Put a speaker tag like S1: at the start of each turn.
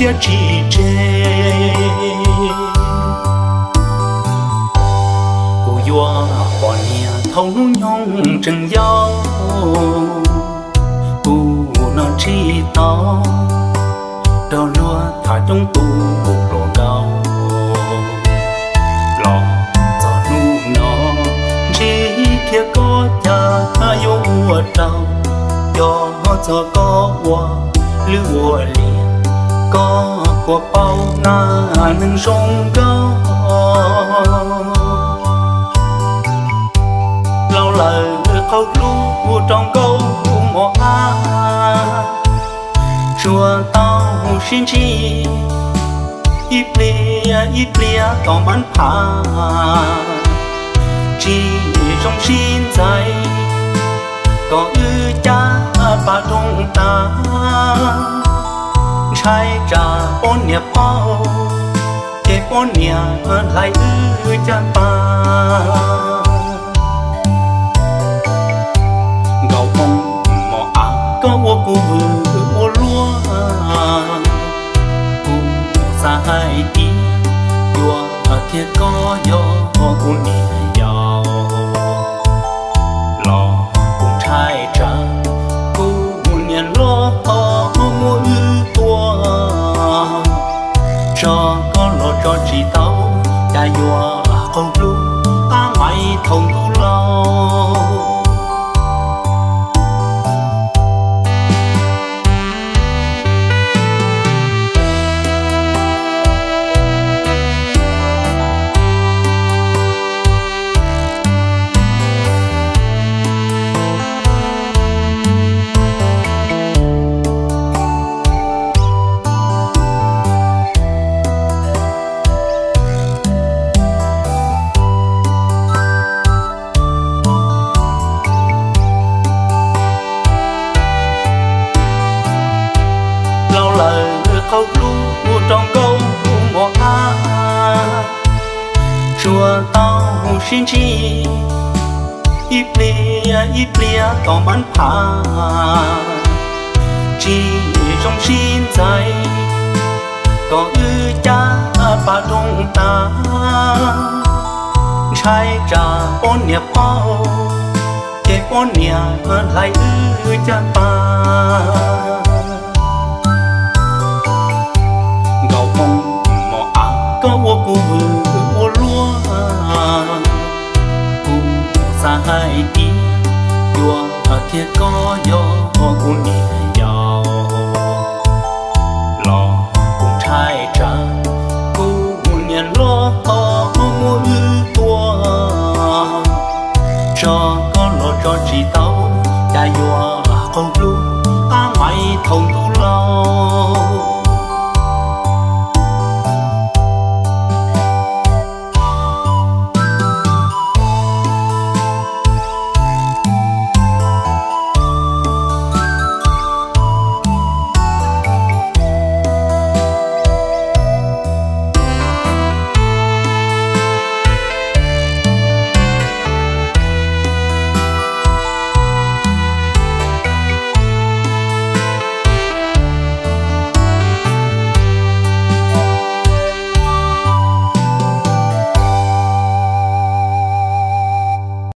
S1: sẽ à, chỉ chê. Cô vua bỏ nhà thấu nhung trừng gió. Cho có qua lưu liền có của bao na nâng sông cao lâu lời khâu lu trong câu mò a. Chùa tao xin chi, ít lia ít lia tỏ bắn phá chỉ trong xin dài có ư cha ba trong chai trà, bốn nhà bao. Cái bốn nhà lại ư cha ba. Gạo phong mò à có ô cô vừa ô lúa. Cô xa hai tí đua kia có gió cô nỉ giàu lo cùng trai trà. Tao đã lời khâu lu trong câu mò a chùa tao xin chi. Ít lia ít lia tao bắn phá chi trong xin dài có ư cha ba đông ta trai trà ôn nhẹ bao cái ôn nhẹ lại ư cha ba ô hư ô lúa cùng xa hai tí đùa ở kia có gió cho